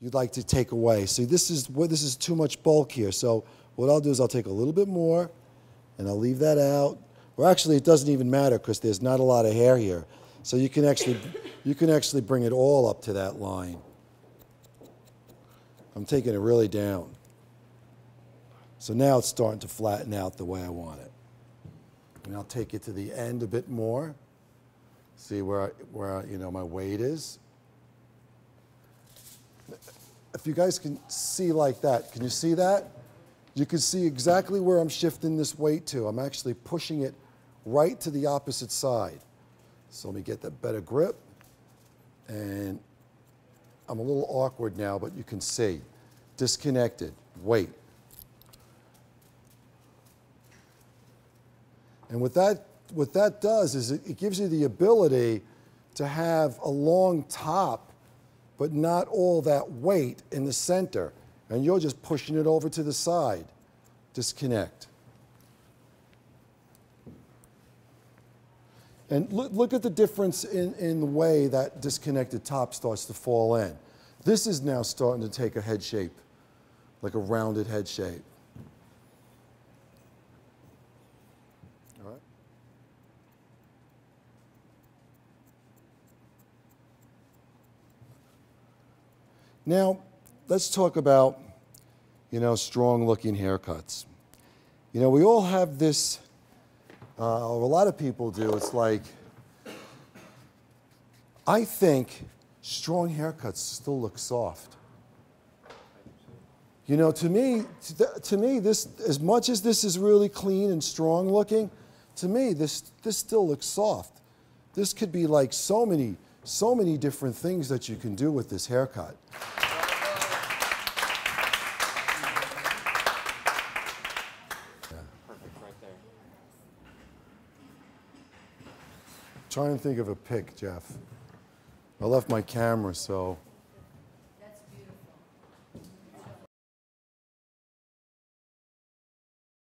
you'd like to take away. See, this is this is too much bulk here. So what I'll do is I'll take a little bit more and I'll leave that out. Or actually, it doesn't even matter because there's not a lot of hair here. So you can actually, you can actually bring it all up to that line. I'm taking it really down. So now it's starting to flatten out the way I want it. And I'll take it to the end a bit more. See where, I, where I, you know, my weight is. If you guys can see like that, can you see that? You can see exactly where I'm shifting this weight to. I'm actually pushing it right to the opposite side. So let me get that better grip. And I'm a little awkward now, but you can see. Disconnected, weight. And what that, what that does is it, it gives you the ability to have a long top, but not all that weight in the center. And you're just pushing it over to the side. Disconnect. And look, look at the difference in, in the way that disconnected top starts to fall in. This is now starting to take a head shape, like a rounded head shape. Now, let's talk about, you know, strong looking haircuts. You know, we all have this uh, or a lot of people do, it's like, I think strong haircuts still look soft. You know, to me, to, to me, this as much as this is really clean and strong looking, to me, this this still looks soft. This could be like so many, so many different things that you can do with this haircut. Trying to think of a pick, Jeff. I left my camera, so